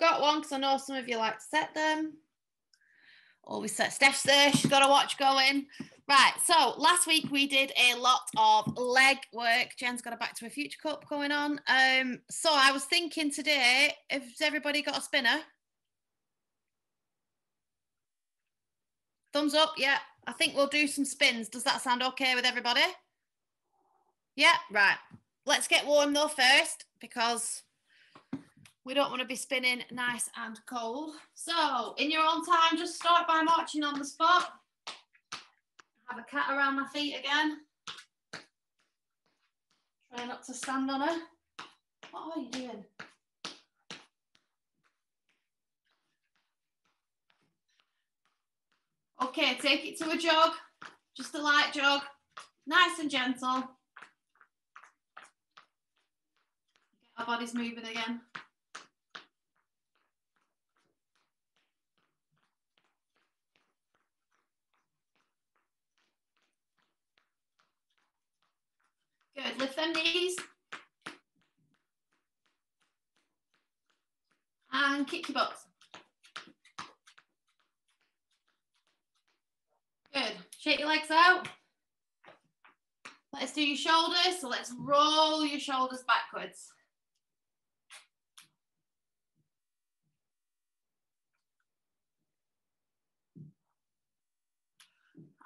got one, because I know some of you like to set them. Always set Steph's there, she's got a watch going. Right, so last week we did a lot of leg work. Jen's got a Back to a Future Cup going on. Um, so I was thinking today, has everybody got a spinner? Thumbs up, yeah. I think we'll do some spins. Does that sound okay with everybody? Yeah, right. Let's get warm though first because we don't want to be spinning nice and cold. So in your own time, just start by marching on the spot. Have a cat around my feet again. Try not to stand on her. What are you doing? Okay, take it to a jog, just a light jog, nice and gentle. Get our bodies moving again. Good, lift them knees. And kick your butts. Good. Shake your legs out. Let's do your shoulders. So let's roll your shoulders backwards.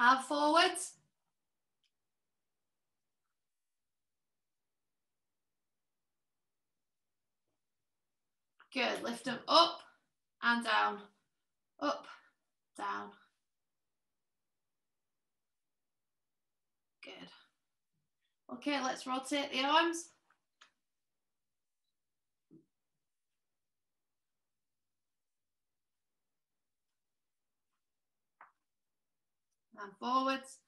Arm forwards. Good. Lift them up and down. Up, down. Good. Okay, let's rotate the arms. And forwards.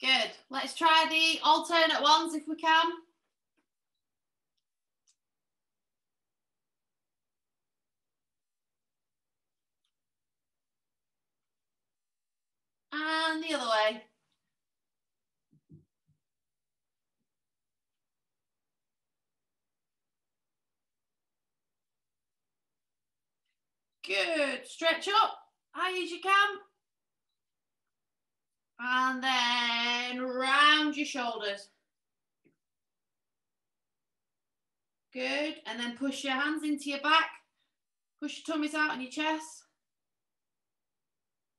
Good. Let's try the alternate ones if we can. And the other way. Good. Stretch up high as you can. And then round your shoulders. Good. And then push your hands into your back. Push your tummies out on your chest.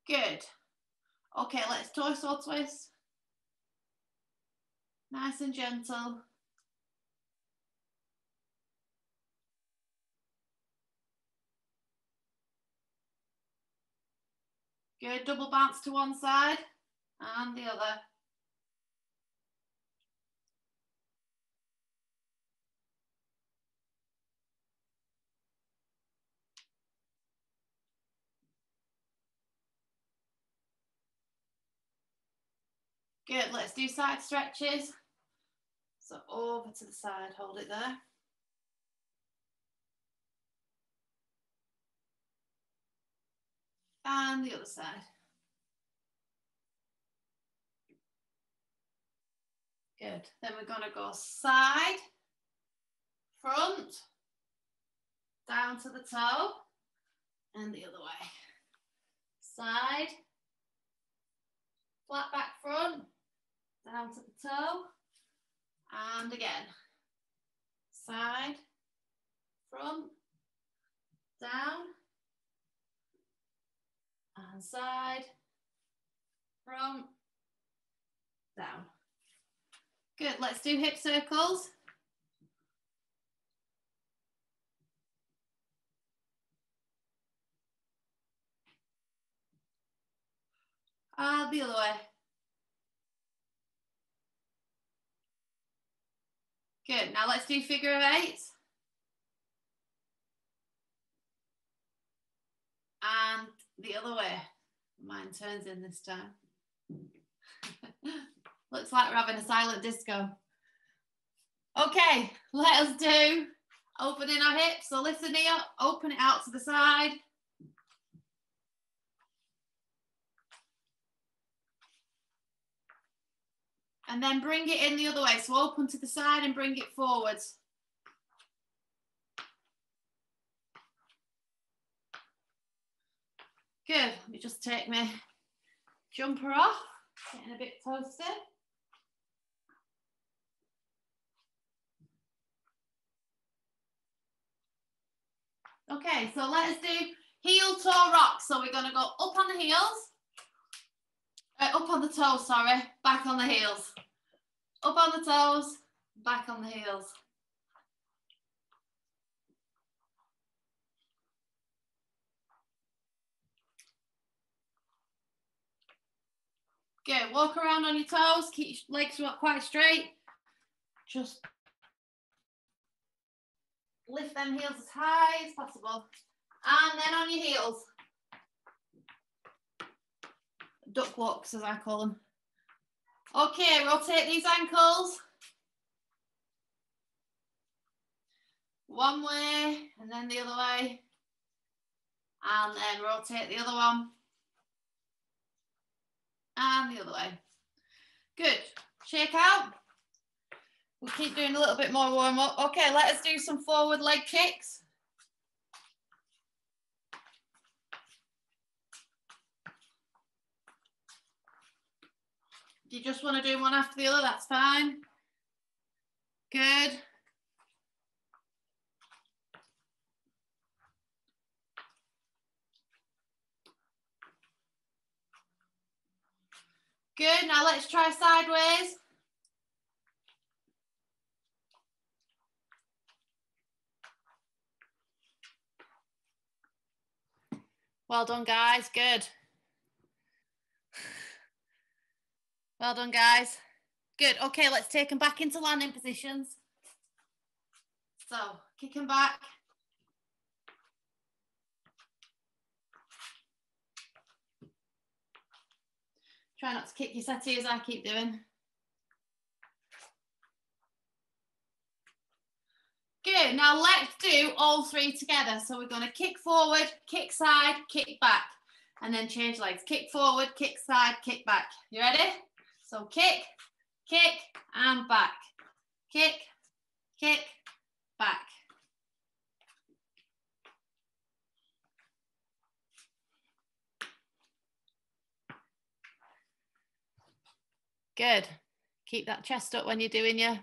Good. Okay, let's torso twist. Nice and gentle. Good, double bounce to one side and the other. Good, let's do side stretches. So over to the side, hold it there. And the other side. Good. Then we're going to go side, front, down to the toe, and the other way. Side, flat back front, down to the toe, and again. Side, front, down, and side, front, down. Good, let's do hip circles. Uh, the other way. Good, now let's do figure of eight. And the other way. Mine turns in this time. Looks like we're having a silent disco. Okay, let us do opening our hips. So lift the knee up, open it out to the side. And then bring it in the other way. So open to the side and bring it forwards. Good. Let me just take my jumper off. Getting a bit toasty. Okay, so let us do heel toe rock. So we're going to go up on the heels, uh, up on the toes, sorry, back on the heels. Up on the toes, back on the heels. Good, walk around on your toes, keep your legs quite straight. Just lift them heels as high as possible. And then on your heels. Duck walks, as I call them. Okay, rotate these ankles. One way and then the other way. And then rotate the other one. And the other way. Good. Shake out. We'll keep doing a little bit more warm up. Okay, let us do some forward leg kicks. If you just want to do one after the other, that's fine. Good. Good, now let's try sideways. Well done, guys. Good. Well done, guys. Good. Okay, let's take them back into landing positions. So, kick them back. Try not to kick your settee as I keep doing. Good, now let's do all three together. So we're gonna kick forward, kick side, kick back, and then change legs. Kick forward, kick side, kick back. You ready? So kick, kick, and back. Kick, kick, back. Good. Keep that chest up when you're doing your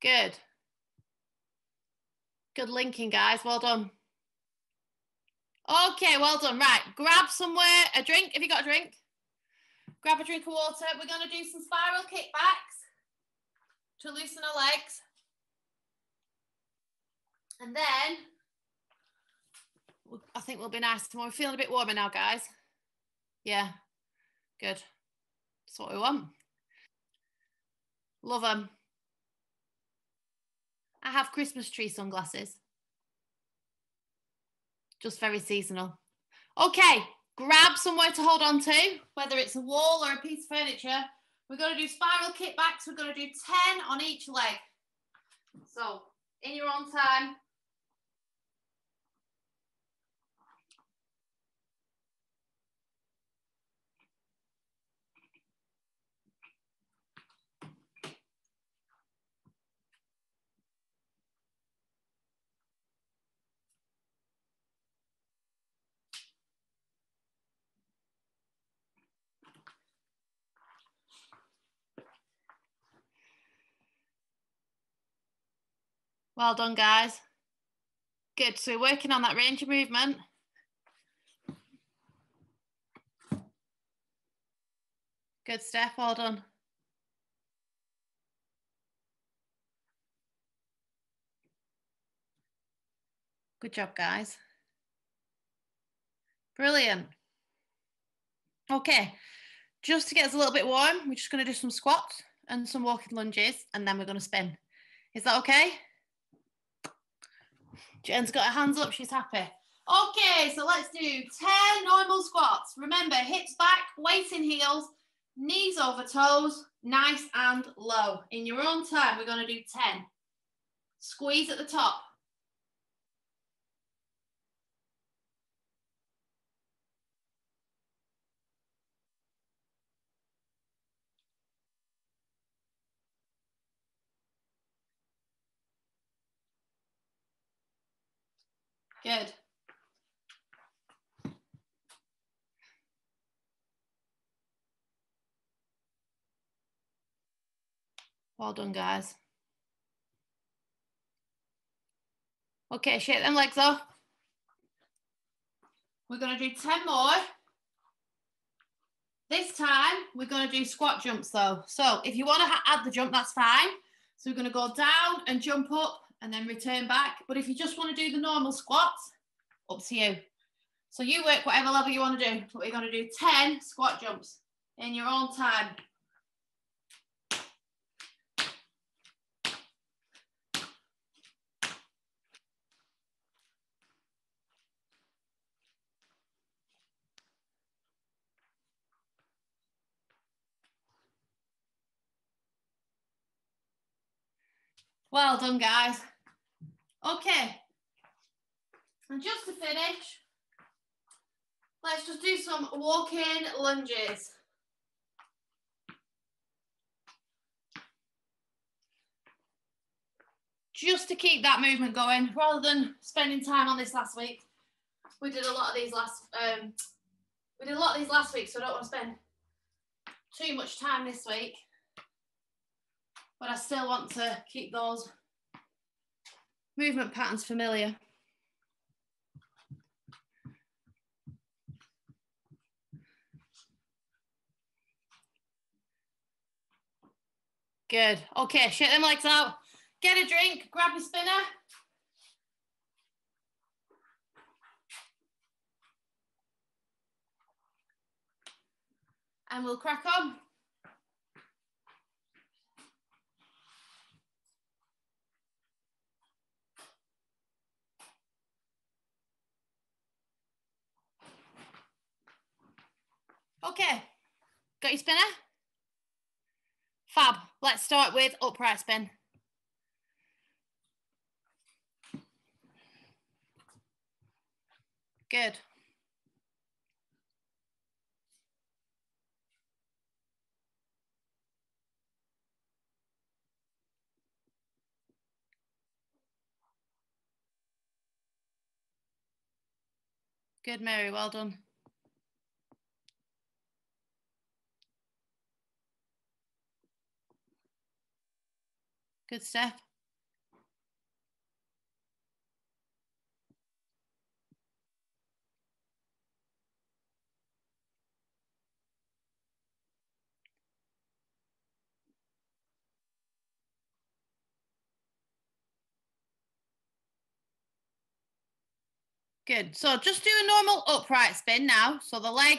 Good. Good linking, guys. Well done. Okay, well done. Right, grab somewhere a drink. If you got a drink? Grab a drink of water. We're going to do some spiral kickbacks to loosen our legs. And then I think we'll be nice tomorrow. We're feeling a bit warmer now, guys. Yeah, good. That's what we want. Love them. I have Christmas tree sunglasses. Just very seasonal. Okay, grab somewhere to hold on to, whether it's a wall or a piece of furniture. We're going to do spiral kickbacks. We're going to do 10 on each leg. So, in your own time, Well done, guys. Good. So we're working on that range of movement. Good, Steph. Well done. Good job, guys. Brilliant. Okay, just to get us a little bit warm, we're just going to do some squats and some walking lunges, and then we're going to spin. Is that okay? Jen's got her hands up, she's happy. Okay, so let's do 10 normal squats. Remember, hips back, weight in heels, knees over toes, nice and low. In your own time, we're going to do 10. Squeeze at the top. Good. Well done, guys. Okay, shake them legs off. We're going to do 10 more. This time, we're going to do squat jumps though. So if you want to add the jump, that's fine. So we're going to go down and jump up and then return back. But if you just want to do the normal squats, up to you. So you work whatever level you want to do. But we're going to do 10 squat jumps in your own time. Well done, guys. Okay. And just to finish, let's just do some walking lunges. Just to keep that movement going, rather than spending time on this last week. We did a lot of these last, um, we did a lot of these last week, so I don't want to spend too much time this week but I still want to keep those movement patterns familiar. Good. Okay, shake them legs out. Get a drink, grab a spinner. And we'll crack on. Okay, spinner? Fab. Let's start with upright spin. Good. Good, Mary. Well done. Good stuff. Good. So just do a normal upright spin now. So the leg,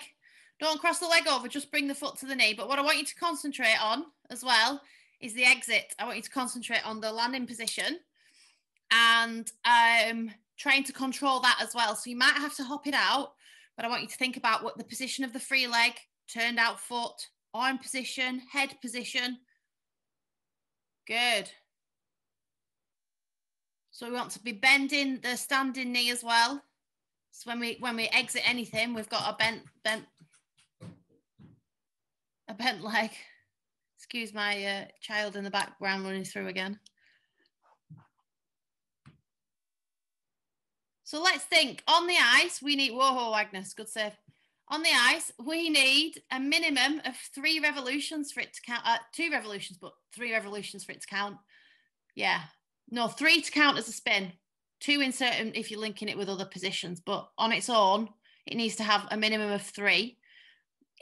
don't cross the leg over, just bring the foot to the knee. But what I want you to concentrate on as well is the exit. I want you to concentrate on the landing position and um, trying to control that as well. So you might have to hop it out, but I want you to think about what the position of the free leg, turned out foot, arm position, head position. Good. So we want to be bending the standing knee as well. So when we when we exit anything, we've got a bent bent a bent leg. Excuse my uh, child in the background running through again. So let's think on the ice, we need, whoa, Agnes, good save. On the ice, we need a minimum of three revolutions for it to count, uh, two revolutions, but three revolutions for it to count. Yeah, no, three to count as a spin, two in certain if you're linking it with other positions, but on its own, it needs to have a minimum of three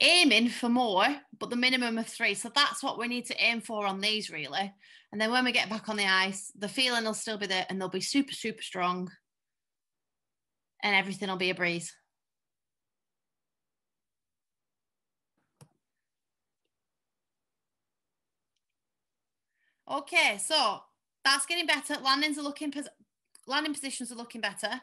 aiming for more, but the minimum of three. So that's what we need to aim for on these, really. And then when we get back on the ice, the feeling will still be there and they'll be super, super strong. And everything will be a breeze. Okay, so that's getting better. Landings are looking, landing positions are looking better.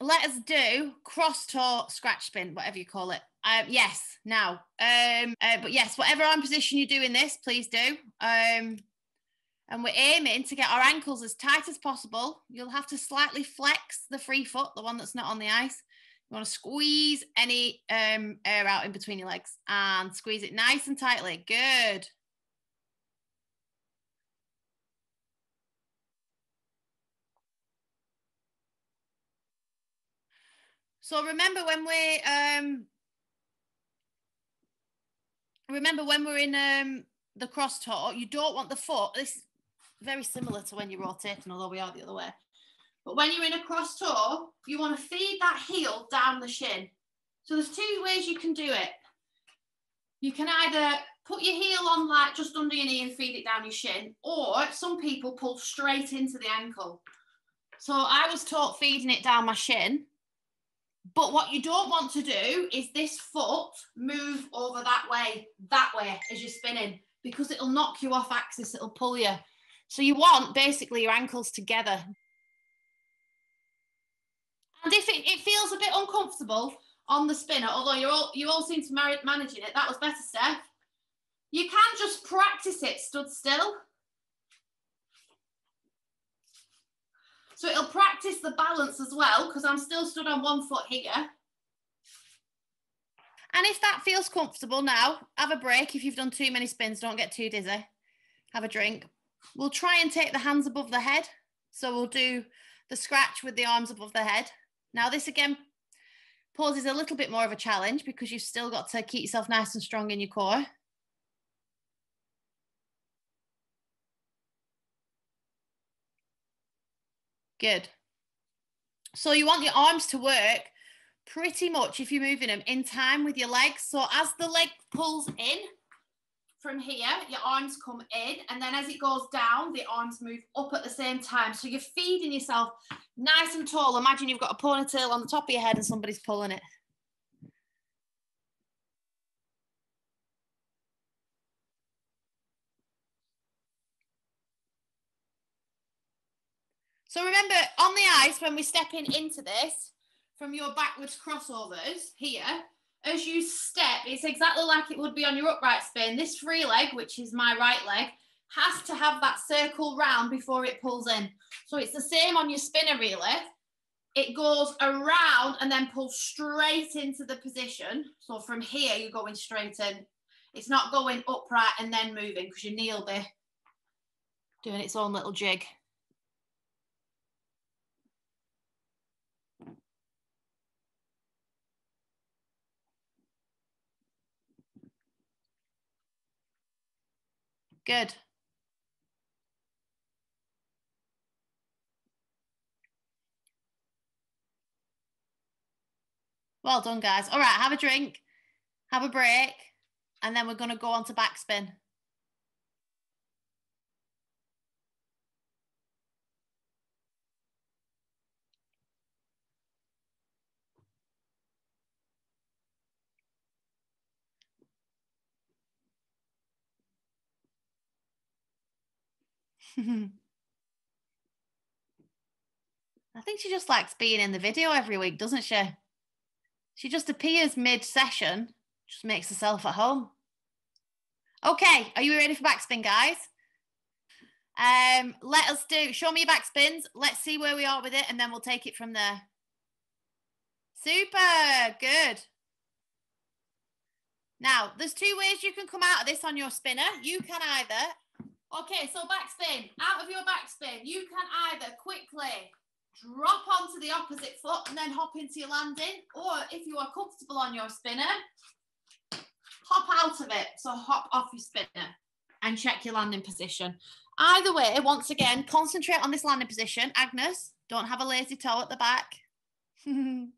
Let us do cross toe scratch spin, whatever you call it. Um, yes, now. Um, uh, but yes, whatever arm position you do in this, please do. Um, and we're aiming to get our ankles as tight as possible. You'll have to slightly flex the free foot, the one that's not on the ice. You want to squeeze any um, air out in between your legs and squeeze it nice and tightly. Good. So remember when we um remember when we're in um the cross toe, you don't want the foot. This is very similar to when you're rotating, although we are the other way. But when you're in a cross toe, you want to feed that heel down the shin. So there's two ways you can do it. You can either put your heel on like just under your knee and feed it down your shin, or some people pull straight into the ankle. So I was taught feeding it down my shin. But what you don't want to do is this foot move over that way, that way as you're spinning, because it'll knock you off axis, it'll pull you. So you want basically your ankles together. And if it, it feels a bit uncomfortable on the spinner, although you all you all seem to be managing it, that was better, Steph. You can just practice it stood still. So it'll practice the balance as well because I'm still stood on one foot here. And if that feels comfortable now, have a break. If you've done too many spins, don't get too dizzy. Have a drink. We'll try and take the hands above the head. So we'll do the scratch with the arms above the head. Now this again poses a little bit more of a challenge because you've still got to keep yourself nice and strong in your core. Good. So you want your arms to work pretty much if you're moving them in time with your legs. So as the leg pulls in from here, your arms come in, and then as it goes down, the arms move up at the same time. So you're feeding yourself nice and tall. Imagine you've got a ponytail on the top of your head and somebody's pulling it. So remember on the ice, when we're stepping into this, from your backwards crossovers here, as you step, it's exactly like it would be on your upright spin. This free leg, which is my right leg, has to have that circle round before it pulls in. So it's the same on your spinner really. It goes around and then pulls straight into the position. So from here, you're going straight in. It's not going upright and then moving because your knee will be doing its own little jig. Good. Well done, guys. All right, have a drink, have a break, and then we're going to go on to backspin. I think she just likes being in the video every week, doesn't she? She just appears mid session, just makes herself at home. Okay, are you ready for backspin, guys? Um, let us do, show me your backspins. Let's see where we are with it, and then we'll take it from there. Super, good. Now, there's two ways you can come out of this on your spinner. You can either Okay, so backspin. Out of your backspin, you can either quickly drop onto the opposite foot and then hop into your landing, or if you are comfortable on your spinner, hop out of it. So hop off your spinner and check your landing position. Either way, once again, concentrate on this landing position. Agnes, don't have a lazy toe at the back. um,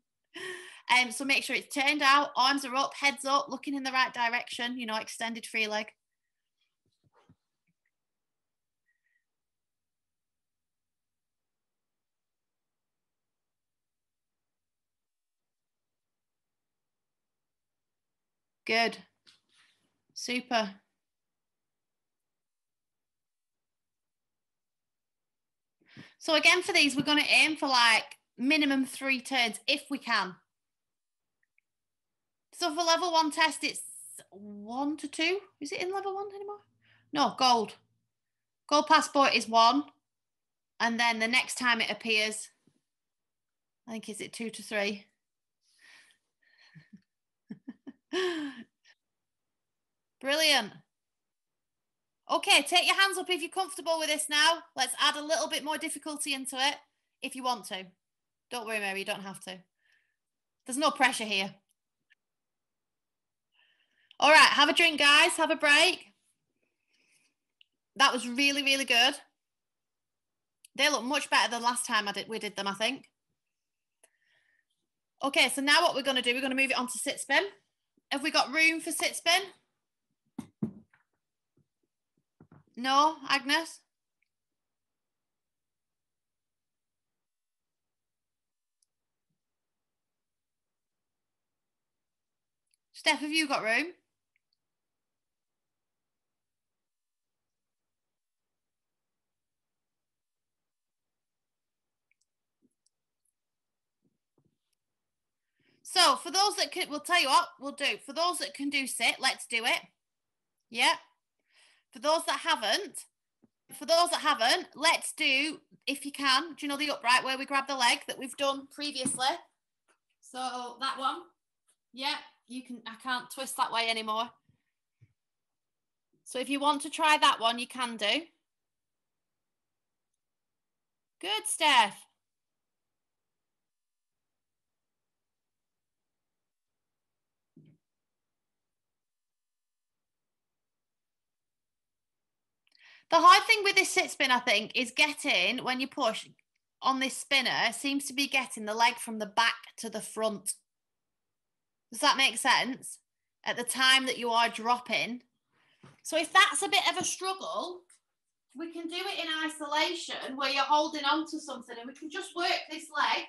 so make sure it's turned out, arms are up, heads up, looking in the right direction, you know, extended free leg. Good. Super. So again, for these, we're going to aim for like minimum three turns if we can. So for level one test, it's one to two. Is it in level one anymore? No, gold. Gold passport is one. And then the next time it appears, I think is it two to three. Brilliant. Okay, take your hands up if you're comfortable with this now. Let's add a little bit more difficulty into it if you want to. Don't worry, Mary, you don't have to. There's no pressure here. All right, have a drink, guys. Have a break. That was really, really good. They look much better than last time I did, we did them, I think. Okay, so now what we're going to do, we're going to move it on to sit spin. Have we got room for sit spin? No, Agnes? Steph, have you got room? So for those that can, we'll tell you what we'll do. For those that can do sit, let's do it. Yeah. For those that haven't, for those that haven't, let's do, if you can, do you know the upright where we grab the leg that we've done previously? So that one. Yeah, you can, I can't twist that way anymore. So if you want to try that one, you can do. Good, Steph. The hard thing with this sit spin, I think, is getting when you push on this spinner seems to be getting the leg from the back to the front. Does that make sense? At the time that you are dropping. So if that's a bit of a struggle, we can do it in isolation where you're holding on to something and we can just work this leg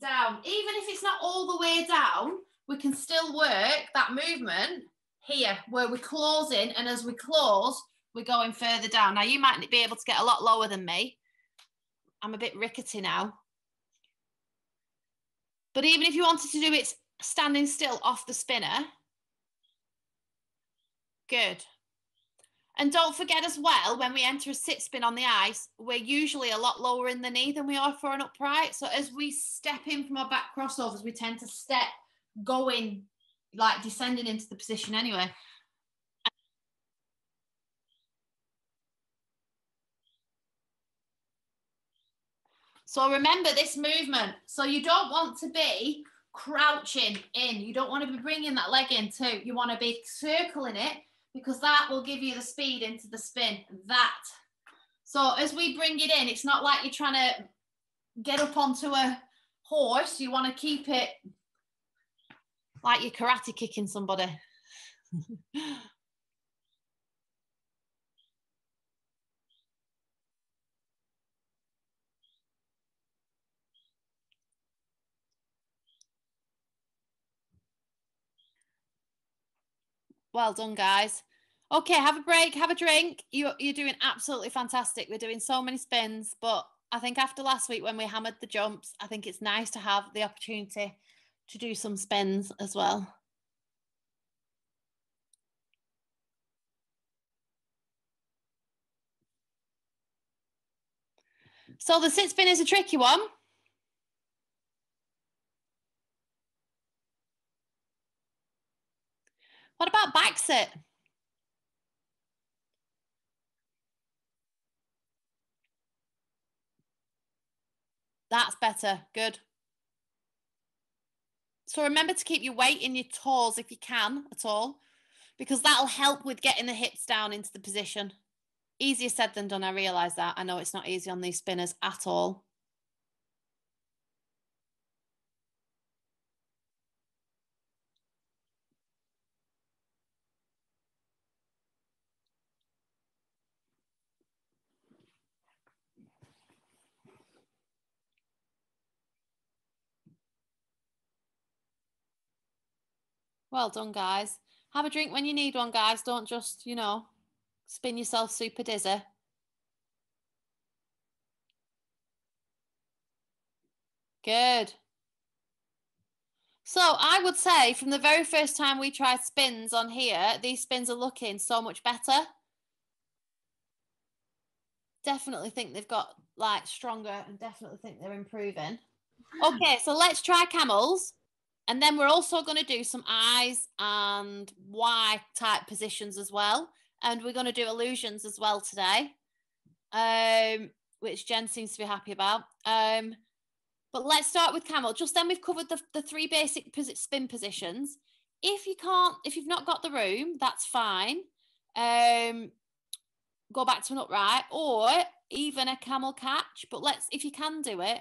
down. Even if it's not all the way down, we can still work that movement here where we're closing and as we close, we're going further down. Now you might be able to get a lot lower than me. I'm a bit rickety now. But even if you wanted to do it standing still off the spinner, good. And don't forget as well, when we enter a sit spin on the ice, we're usually a lot lower in the knee than we are for an upright. So as we step in from our back crossovers, we tend to step going, like descending into the position anyway. So remember this movement. So you don't want to be crouching in. You don't want to be bringing that leg in too. You want to be circling it because that will give you the speed into the spin. That. So as we bring it in, it's not like you're trying to get up onto a horse. You want to keep it like you're karate kicking somebody. Well done, guys. Okay, have a break, have a drink. You, you're doing absolutely fantastic. We're doing so many spins, but I think after last week when we hammered the jumps, I think it's nice to have the opportunity to do some spins as well. So the sit spin is a tricky one. What about sit? That's better. Good. So remember to keep your weight in your toes if you can at all, because that'll help with getting the hips down into the position. Easier said than done. I realize that. I know it's not easy on these spinners at all. Well done, guys. Have a drink when you need one, guys. Don't just, you know, spin yourself super dizzy. Good. So I would say from the very first time we tried spins on here, these spins are looking so much better. Definitely think they've got like stronger and definitely think they're improving. Okay, so let's try camels. And then we're also going to do some eyes and Y type positions as well. And we're going to do illusions as well today, um, which Jen seems to be happy about. Um, But let's start with camel. Just then we've covered the, the three basic spin positions. If you can't, if you've not got the room, that's fine. Um, go back to an upright or even a camel catch. But let's, if you can do it.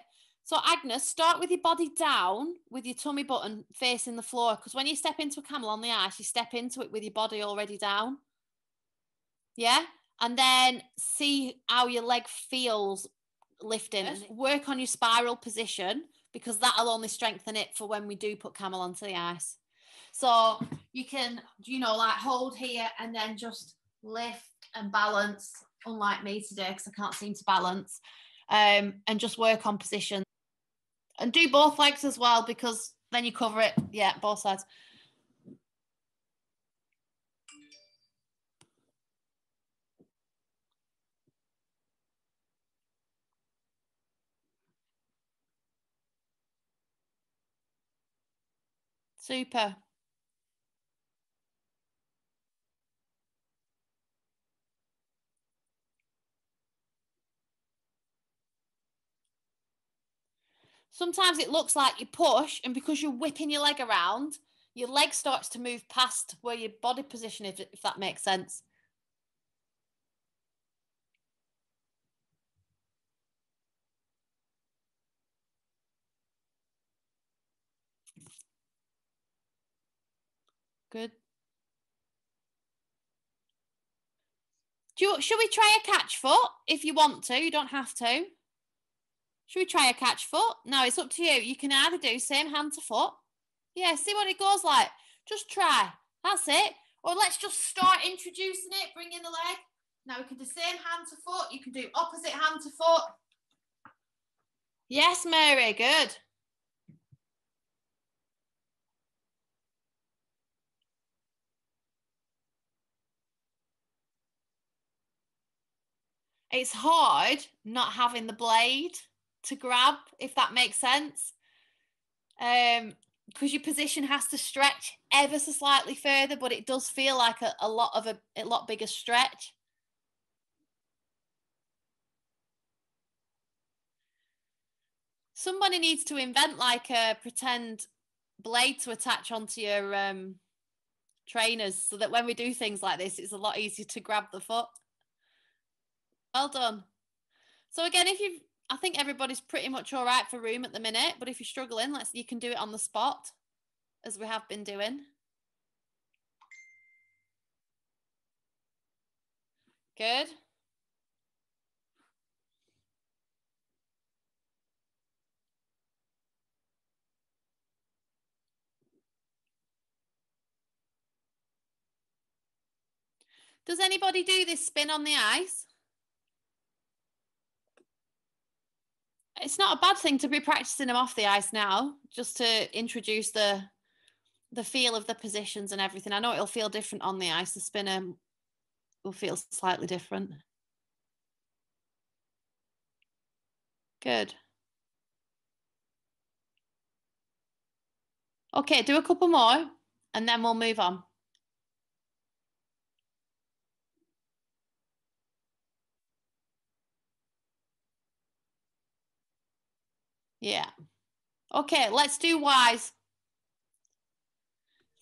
So Agnes, start with your body down with your tummy button facing the floor. Because when you step into a camel on the ice, you step into it with your body already down. Yeah. And then see how your leg feels lifting. Work on your spiral position because that'll only strengthen it for when we do put camel onto the ice. So you can, you know, like hold here and then just lift and balance, unlike me today, because I can't seem to balance, um, and just work on position. And do both legs as well, because then you cover it. Yeah, both sides. Super. Sometimes it looks like you push, and because you're whipping your leg around, your leg starts to move past where your body position is, if that makes sense. Good. Do you, should we try a catch foot if you want to? You don't have to. Should we try a catch foot? No, it's up to you. You can either do same hand to foot. Yeah, see what it goes like. Just try. That's it. Or let's just start introducing it, bring in the leg. Now we can do same hand to foot. You can do opposite hand to foot. Yes, Mary, good. It's hard not having the blade to grab, if that makes sense. Um, because your position has to stretch ever so slightly further, but it does feel like a, a lot of a, a lot bigger stretch. Somebody needs to invent like a pretend blade to attach onto your um, trainers so that when we do things like this, it's a lot easier to grab the foot. Well done. So again, if you've I think everybody's pretty much all right for room at the minute, but if you're struggling, let's you can do it on the spot as we have been doing. Good. Does anybody do this spin on the ice? It's not a bad thing to be practicing them off the ice now, just to introduce the the feel of the positions and everything. I know it'll feel different on the ice. The spinner will feel slightly different. Good. Okay, do a couple more and then we'll move on. Yeah. Okay, let's do Y's.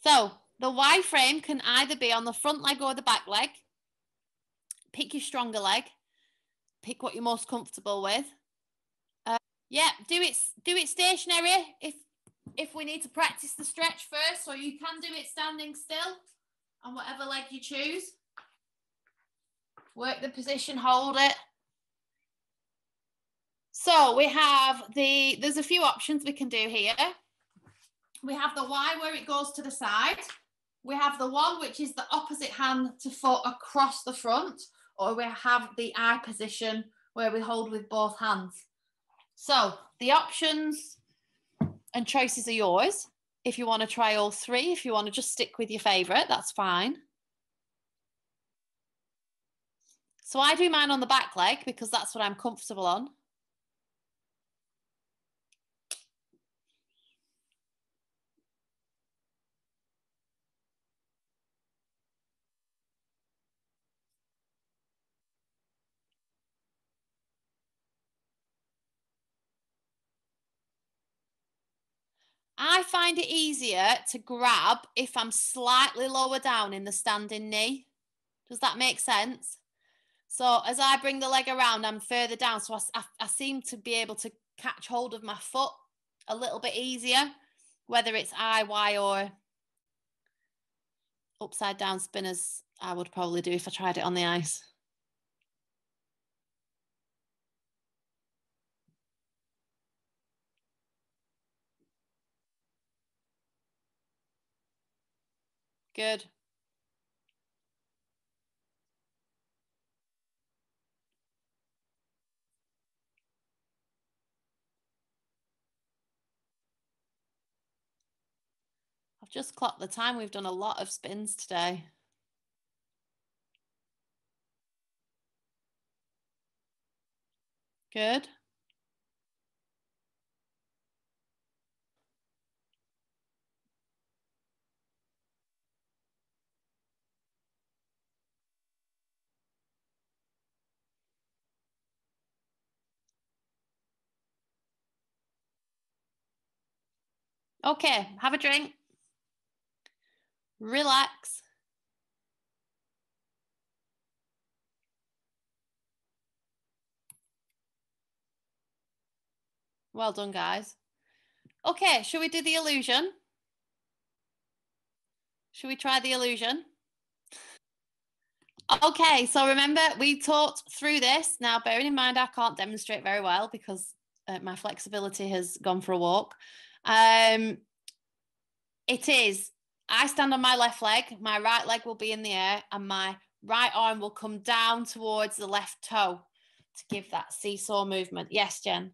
So the Y frame can either be on the front leg or the back leg. Pick your stronger leg. Pick what you're most comfortable with. Uh, yeah, do it do it stationary if if we need to practice the stretch first, so you can do it standing still on whatever leg you choose. Work the position, hold it. So we have the, there's a few options we can do here. We have the Y where it goes to the side. We have the one which is the opposite hand to foot across the front, or we have the I position where we hold with both hands. So the options and choices are yours. If you want to try all three, if you want to just stick with your favorite, that's fine. So I do mine on the back leg because that's what I'm comfortable on. I find it easier to grab if I'm slightly lower down in the standing knee. Does that make sense? So as I bring the leg around, I'm further down. So I, I, I seem to be able to catch hold of my foot a little bit easier, whether it's IY or upside down spinners, I would probably do if I tried it on the ice. Good. I've just clocked the time. We've done a lot of spins today. Good. Okay, have a drink. Relax. Well done, guys. Okay, should we do the illusion? Should we try the illusion? Okay, so remember we talked through this. Now, bearing in mind I can't demonstrate very well because uh, my flexibility has gone for a walk. Um, it is, I stand on my left leg, my right leg will be in the air, and my right arm will come down towards the left toe to give that seesaw movement. Yes, Jen.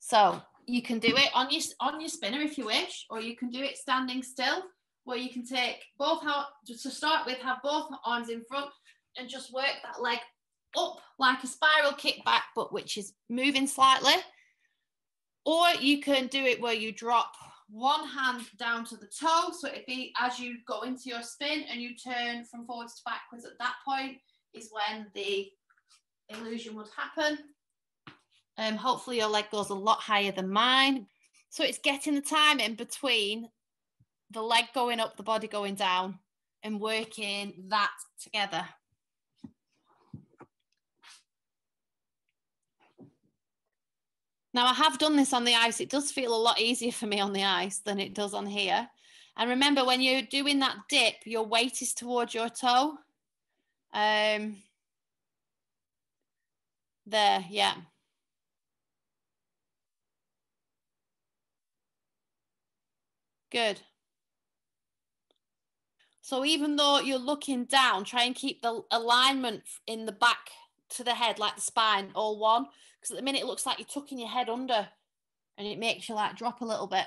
So you can do it on your on your spinner if you wish, or you can do it standing still, where you can take both how to start with, have both arms in front and just work that leg up like a spiral kickback, but which is moving slightly. Or you can do it where you drop one hand down to the toe. So it'd be as you go into your spin and you turn from forwards to backwards at that point is when the illusion would happen. Um, hopefully your leg goes a lot higher than mine. So it's getting the time in between the leg going up, the body going down, and working that together. Now I have done this on the ice. It does feel a lot easier for me on the ice than it does on here. And remember, when you're doing that dip, your weight is towards your toe. Um, there, yeah. Good. So even though you're looking down, try and keep the alignment in the back to the head, like the spine, all one. Because at the minute it looks like you're tucking your head under and it makes you like drop a little bit.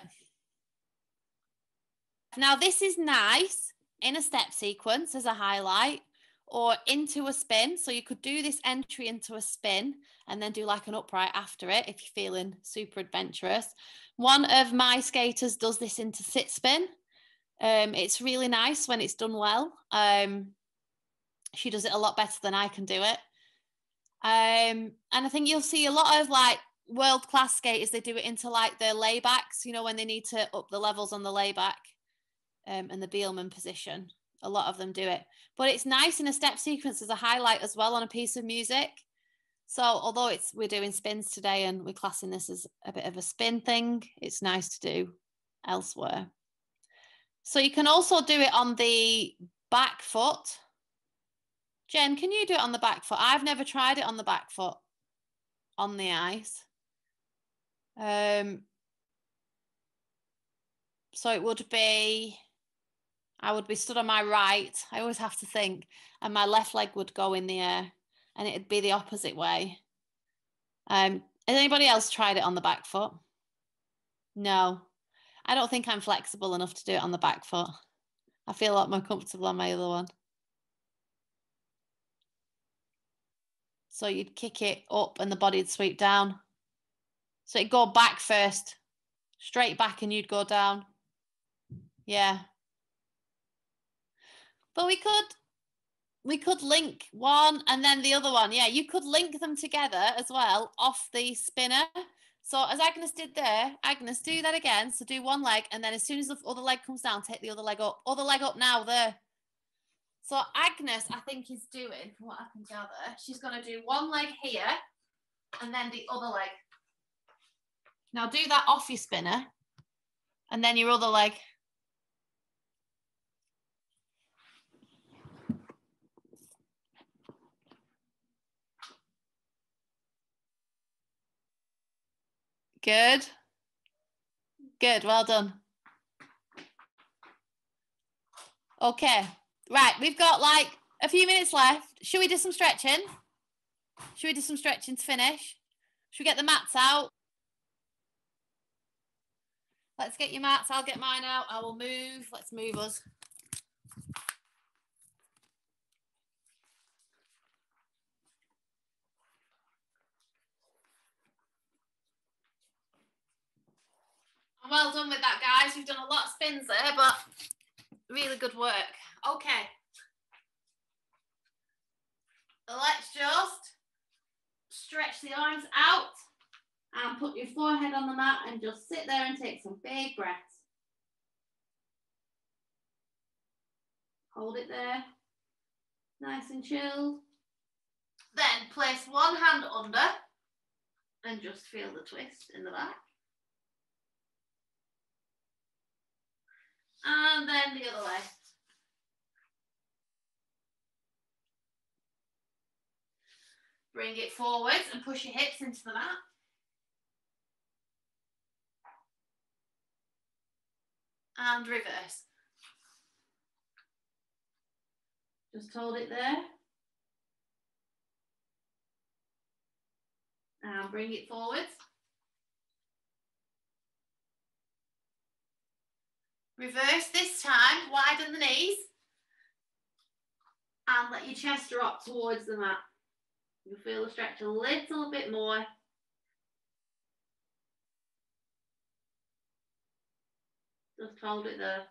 Now this is nice in a step sequence as a highlight or into a spin. So you could do this entry into a spin and then do like an upright after it if you're feeling super adventurous. One of my skaters does this into sit spin. Um, it's really nice when it's done well. Um, she does it a lot better than I can do it. Um, and I think you'll see a lot of like world class skaters, they do it into like their laybacks, you know, when they need to up the levels on the layback um, and the Biellmann position. A lot of them do it. But it's nice in a step sequence as a highlight as well on a piece of music. So although it's we're doing spins today and we're classing this as a bit of a spin thing, it's nice to do elsewhere. So you can also do it on the back foot. Jen, can you do it on the back foot? I've never tried it on the back foot on the ice. Um, so it would be, I would be stood on my right. I always have to think, and my left leg would go in the air, and it'd be the opposite way. Um, has anybody else tried it on the back foot? No, I don't think I'm flexible enough to do it on the back foot. I feel a lot more comfortable on my other one. So you'd kick it up and the body'd sweep down. So it'd go back first, straight back, and you'd go down. Yeah. But we could we could link one and then the other one. Yeah, you could link them together as well off the spinner. So as Agnes did there, Agnes, do that again. So do one leg, and then as soon as the other leg comes down, take the other leg up. Other leg up now, there. So Agnes, I think, is doing, from what I can gather, she's going to do one leg here, and then the other leg. Now do that off your spinner, and then your other leg. Good. Good, well done. Okay, right, we've got like a few minutes left. Should we do some stretching? Should we do some stretching to finish? Should we get the mats out? Let's get your mats. I'll get mine out. I will move. Let's move us. well done with that, guys. You've done a lot of spins there, but really good work. Okay. Let's just stretch the arms out and put your forehead on the mat and just sit there and take some big breaths. Hold it there, nice and chilled. Then place one hand under and just feel the twist in the back. And then the other way. Bring it forwards and push your hips into the mat. And reverse. Just hold it there. And bring it forwards. Reverse this time, widen the knees. And let your chest drop towards the mat. You'll feel the stretch a little bit more. Just hold it there.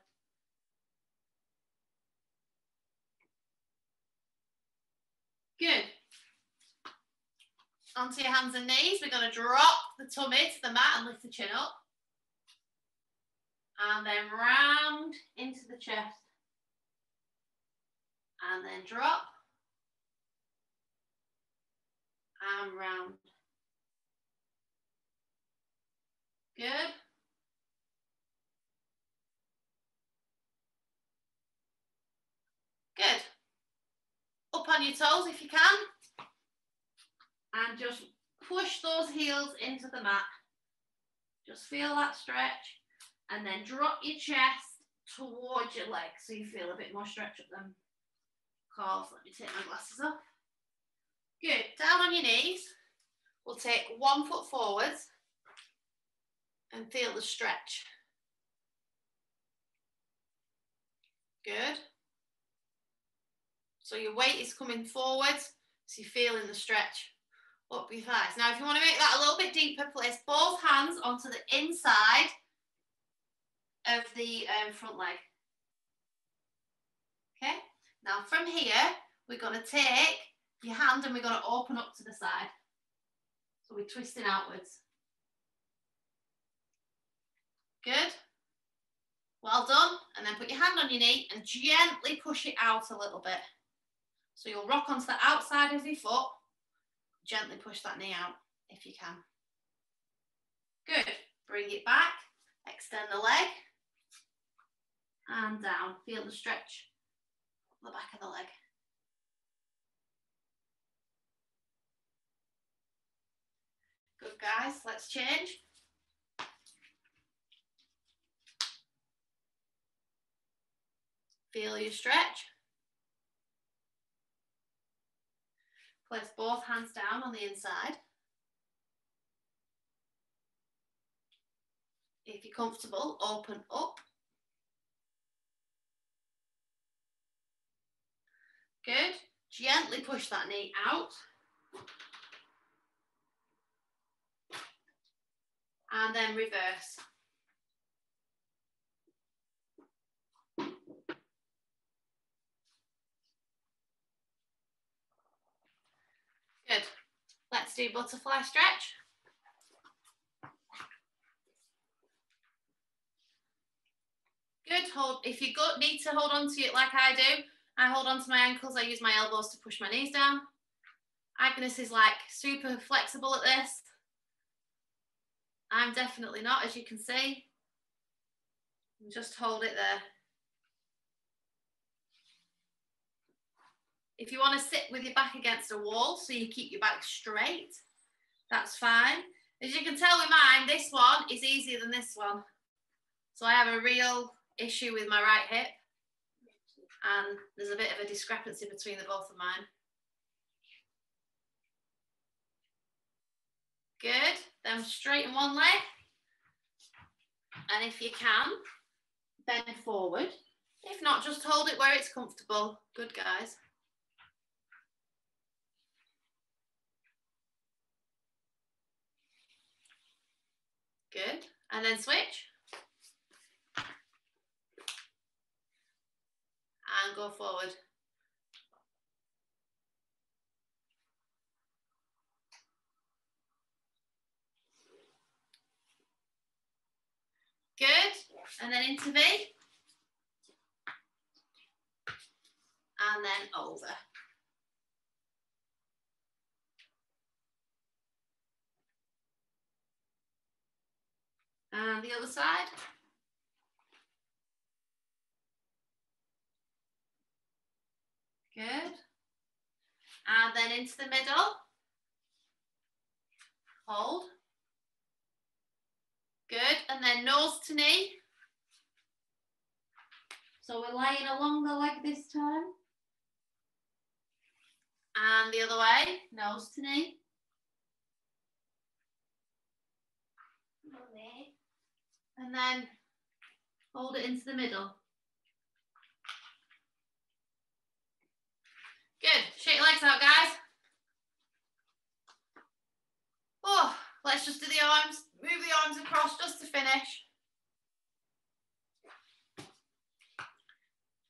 Good. Onto your hands and knees. We're going to drop the tummy to the mat and lift the chin up and then round into the chest and then drop and round. Good. Good. Up on your toes if you can. And just push those heels into the mat. Just feel that stretch and then drop your chest towards your legs so you feel a bit more stretch up them calves. Let me take my glasses off. Good. Down on your knees. We'll take one foot forwards and feel the stretch. Good. So your weight is coming forwards, so you're feeling the stretch up your thighs. Now, if you want to make that a little bit deeper, place both hands onto the inside of the um, front leg. Okay, now from here, we're going to take your hand and we're going to open up to the side. So we're twisting outwards. Good. Well done. And then put your hand on your knee and gently push it out a little bit. So you'll rock onto the outside of your foot. Gently push that knee out if you can. Good. Bring it back. Extend the leg and down. Feel the stretch the back of the leg. Good guys, let's change. Feel your stretch. Place both hands down on the inside. If you're comfortable, open up Good. Gently push that knee out. And then reverse. Good. Let's do butterfly stretch. Good, hold, if you need to hold on to it like I do, I hold on to my ankles. I use my elbows to push my knees down. Agnes is like super flexible at this. I'm definitely not, as you can see. Just hold it there. If you want to sit with your back against a wall so you keep your back straight, that's fine. As you can tell with mine, this one is easier than this one. So I have a real issue with my right hip and there's a bit of a discrepancy between the both of mine. Good, then straighten one leg. And if you can, bend forward. If not, just hold it where it's comfortable. Good, guys. Good. And then switch. And go forward. Good. And then into V. And then over. And the other side. Good. And then into the middle. Hold. Good. And then nose to knee. So we're laying along the leg this time. And the other way, nose to knee. And then hold it into the middle. Good. Shake your legs out, guys. Oh, let's just do the arms. Move the arms across just to finish.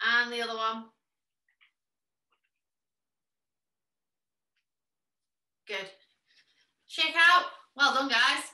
And the other one. Good. Shake out. Well done, guys.